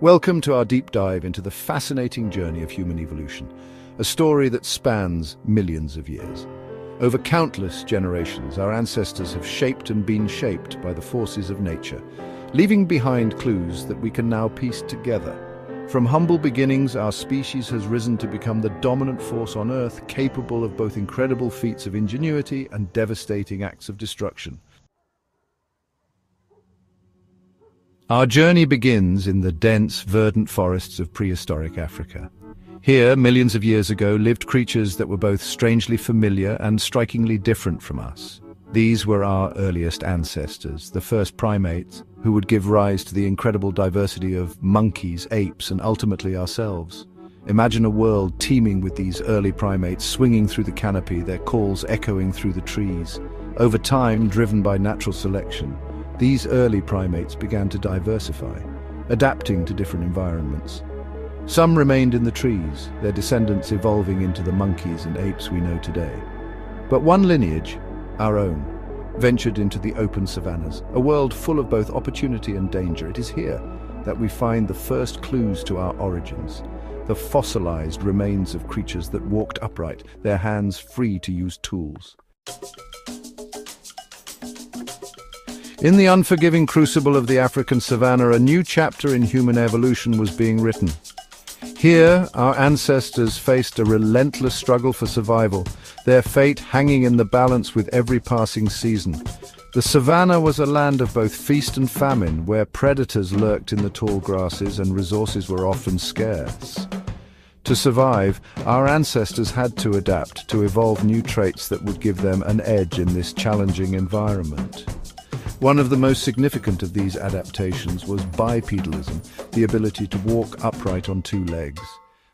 Welcome to our deep dive into the fascinating journey of human evolution, a story that spans millions of years. Over countless generations, our ancestors have shaped and been shaped by the forces of nature, leaving behind clues that we can now piece together. From humble beginnings, our species has risen to become the dominant force on Earth, capable of both incredible feats of ingenuity and devastating acts of destruction. Our journey begins in the dense, verdant forests of prehistoric Africa. Here, millions of years ago, lived creatures that were both strangely familiar and strikingly different from us. These were our earliest ancestors, the first primates, who would give rise to the incredible diversity of monkeys, apes, and ultimately ourselves. Imagine a world teeming with these early primates swinging through the canopy, their calls echoing through the trees. Over time, driven by natural selection, these early primates began to diversify, adapting to different environments. Some remained in the trees, their descendants evolving into the monkeys and apes we know today. But one lineage, our own, ventured into the open savannas, a world full of both opportunity and danger. It is here that we find the first clues to our origins, the fossilized remains of creatures that walked upright, their hands free to use tools. In the unforgiving crucible of the African savanna, a new chapter in human evolution was being written. Here, our ancestors faced a relentless struggle for survival, their fate hanging in the balance with every passing season. The savanna was a land of both feast and famine, where predators lurked in the tall grasses and resources were often scarce. To survive, our ancestors had to adapt, to evolve new traits that would give them an edge in this challenging environment. One of the most significant of these adaptations was bipedalism, the ability to walk upright on two legs.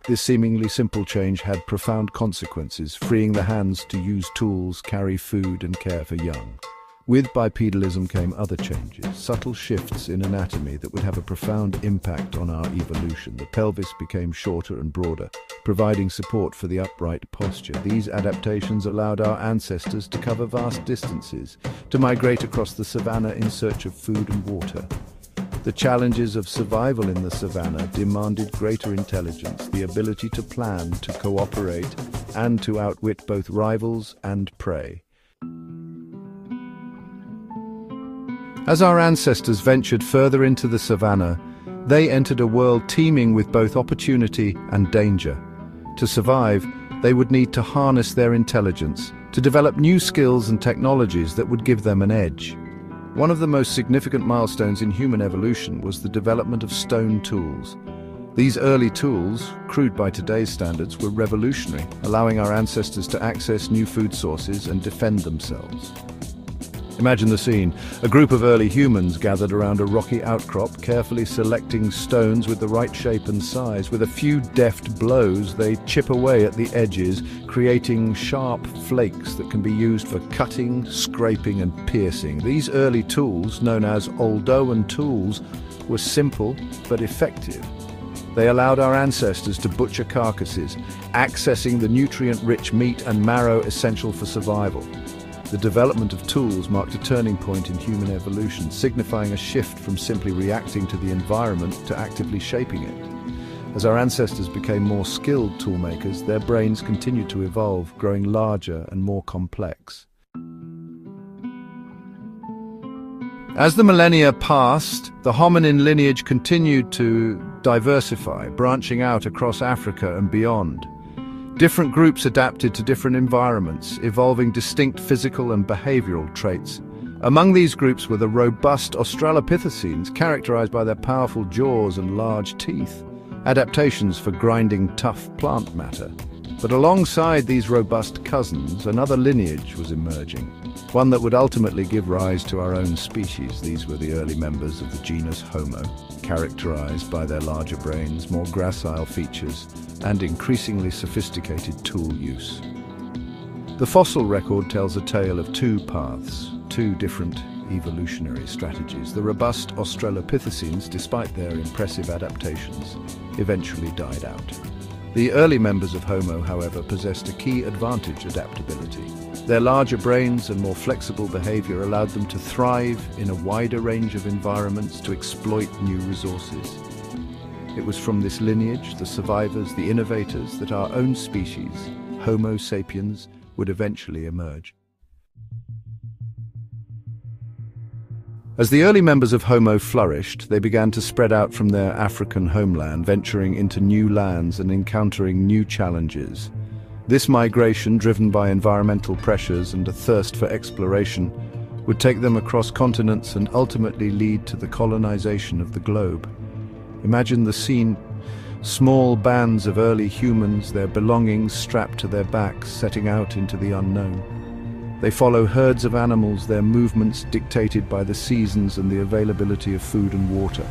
This seemingly simple change had profound consequences, freeing the hands to use tools, carry food and care for young. With bipedalism came other changes, subtle shifts in anatomy that would have a profound impact on our evolution. The pelvis became shorter and broader, providing support for the upright posture. These adaptations allowed our ancestors to cover vast distances, to migrate across the savanna in search of food and water. The challenges of survival in the savanna demanded greater intelligence, the ability to plan, to cooperate, and to outwit both rivals and prey. As our ancestors ventured further into the savannah, they entered a world teeming with both opportunity and danger. To survive, they would need to harness their intelligence, to develop new skills and technologies that would give them an edge. One of the most significant milestones in human evolution was the development of stone tools. These early tools, crude by today's standards, were revolutionary, allowing our ancestors to access new food sources and defend themselves. Imagine the scene. A group of early humans gathered around a rocky outcrop, carefully selecting stones with the right shape and size. With a few deft blows, they chip away at the edges, creating sharp flakes that can be used for cutting, scraping and piercing. These early tools, known as Oldowan tools, were simple but effective. They allowed our ancestors to butcher carcasses, accessing the nutrient-rich meat and marrow essential for survival. The development of tools marked a turning point in human evolution, signifying a shift from simply reacting to the environment to actively shaping it. As our ancestors became more skilled toolmakers, their brains continued to evolve, growing larger and more complex. As the millennia passed, the hominin lineage continued to diversify, branching out across Africa and beyond. Different groups adapted to different environments, evolving distinct physical and behavioral traits. Among these groups were the robust Australopithecines, characterized by their powerful jaws and large teeth, adaptations for grinding tough plant matter. But alongside these robust cousins, another lineage was emerging, one that would ultimately give rise to our own species. These were the early members of the genus Homo, characterized by their larger brains, more gracile features, and increasingly sophisticated tool use. The fossil record tells a tale of two paths, two different evolutionary strategies. The robust Australopithecines, despite their impressive adaptations, eventually died out. The early members of Homo, however, possessed a key advantage, adaptability. Their larger brains and more flexible behavior allowed them to thrive in a wider range of environments to exploit new resources. It was from this lineage, the survivors, the innovators, that our own species, Homo sapiens, would eventually emerge. As the early members of Homo flourished, they began to spread out from their African homeland, venturing into new lands and encountering new challenges. This migration, driven by environmental pressures and a thirst for exploration, would take them across continents and ultimately lead to the colonization of the globe. Imagine the scene, small bands of early humans, their belongings strapped to their backs, setting out into the unknown. They follow herds of animals, their movements dictated by the seasons and the availability of food and water.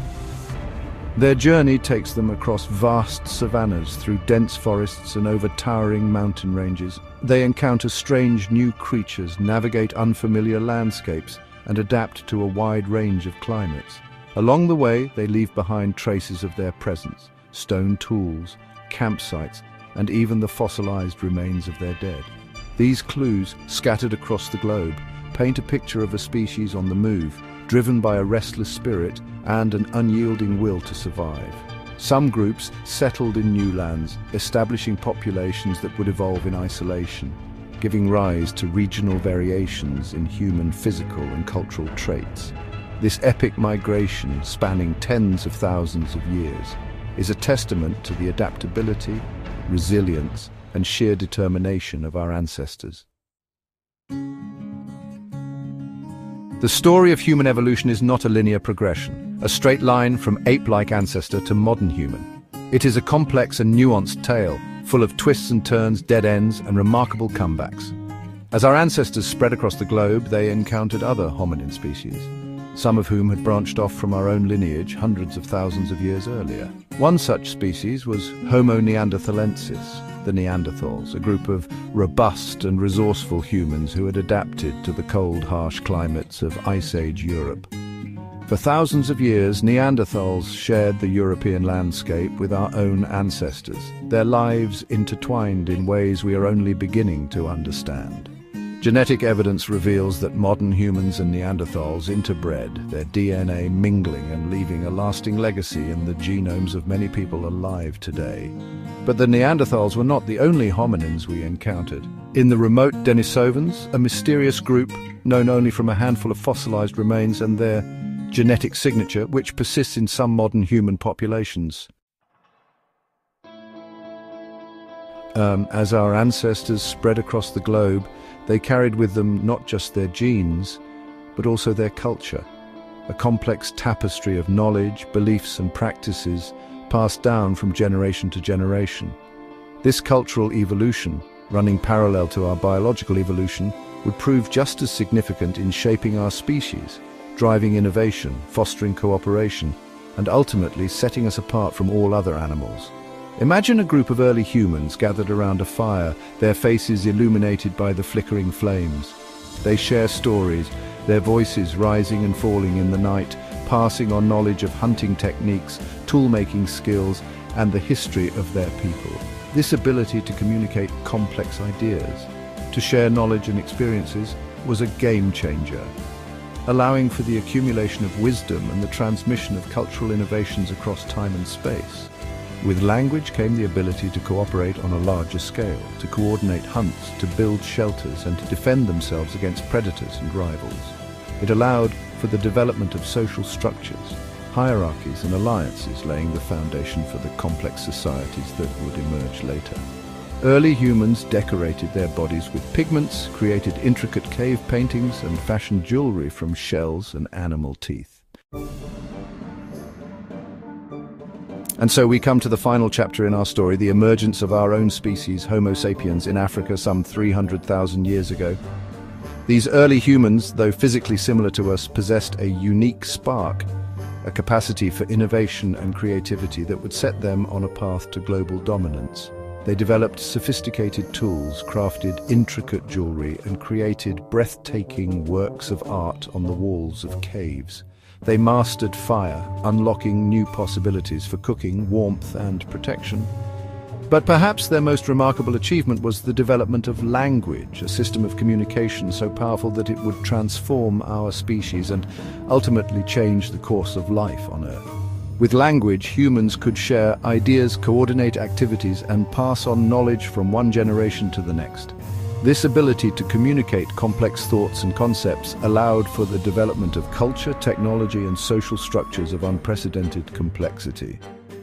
Their journey takes them across vast savannas, through dense forests and over towering mountain ranges. They encounter strange new creatures, navigate unfamiliar landscapes, and adapt to a wide range of climates. Along the way, they leave behind traces of their presence, stone tools, campsites, and even the fossilized remains of their dead. These clues, scattered across the globe, paint a picture of a species on the move, driven by a restless spirit and an unyielding will to survive. Some groups settled in new lands, establishing populations that would evolve in isolation, giving rise to regional variations in human physical and cultural traits. This epic migration, spanning tens of thousands of years, is a testament to the adaptability, resilience, and sheer determination of our ancestors. The story of human evolution is not a linear progression, a straight line from ape-like ancestor to modern human. It is a complex and nuanced tale, full of twists and turns, dead ends, and remarkable comebacks. As our ancestors spread across the globe, they encountered other hominin species some of whom had branched off from our own lineage hundreds of thousands of years earlier. One such species was Homo neanderthalensis, the Neanderthals, a group of robust and resourceful humans who had adapted to the cold, harsh climates of Ice Age Europe. For thousands of years, Neanderthals shared the European landscape with our own ancestors, their lives intertwined in ways we are only beginning to understand. Genetic evidence reveals that modern humans and Neanderthals interbred, their DNA mingling and leaving a lasting legacy in the genomes of many people alive today. But the Neanderthals were not the only hominins we encountered. In the remote Denisovans, a mysterious group known only from a handful of fossilized remains and their genetic signature, which persists in some modern human populations. Um, as our ancestors spread across the globe, they carried with them not just their genes, but also their culture, a complex tapestry of knowledge, beliefs and practices passed down from generation to generation. This cultural evolution, running parallel to our biological evolution, would prove just as significant in shaping our species, driving innovation, fostering cooperation, and ultimately setting us apart from all other animals. Imagine a group of early humans gathered around a fire, their faces illuminated by the flickering flames. They share stories, their voices rising and falling in the night, passing on knowledge of hunting techniques, tool-making skills, and the history of their people. This ability to communicate complex ideas, to share knowledge and experiences, was a game changer, allowing for the accumulation of wisdom and the transmission of cultural innovations across time and space. With language came the ability to cooperate on a larger scale, to coordinate hunts, to build shelters and to defend themselves against predators and rivals. It allowed for the development of social structures, hierarchies and alliances laying the foundation for the complex societies that would emerge later. Early humans decorated their bodies with pigments, created intricate cave paintings and fashioned jewelry from shells and animal teeth. And so we come to the final chapter in our story, the emergence of our own species, Homo sapiens, in Africa some 300,000 years ago. These early humans, though physically similar to us, possessed a unique spark, a capacity for innovation and creativity that would set them on a path to global dominance. They developed sophisticated tools, crafted intricate jewelry, and created breathtaking works of art on the walls of caves. They mastered fire, unlocking new possibilities for cooking, warmth and protection. But perhaps their most remarkable achievement was the development of language, a system of communication so powerful that it would transform our species and ultimately change the course of life on Earth. With language, humans could share ideas, coordinate activities, and pass on knowledge from one generation to the next. This ability to communicate complex thoughts and concepts allowed for the development of culture, technology, and social structures of unprecedented complexity.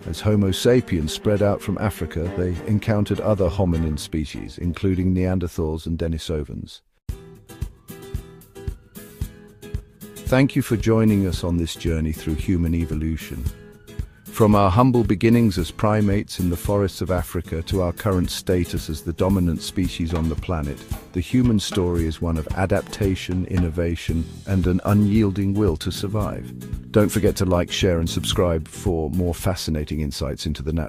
As Homo sapiens spread out from Africa, they encountered other hominin species, including Neanderthals and Denisovans. Thank you for joining us on this journey through human evolution. From our humble beginnings as primates in the forests of Africa to our current status as the dominant species on the planet, the human story is one of adaptation, innovation, and an unyielding will to survive. Don't forget to like, share, and subscribe for more fascinating insights into the natural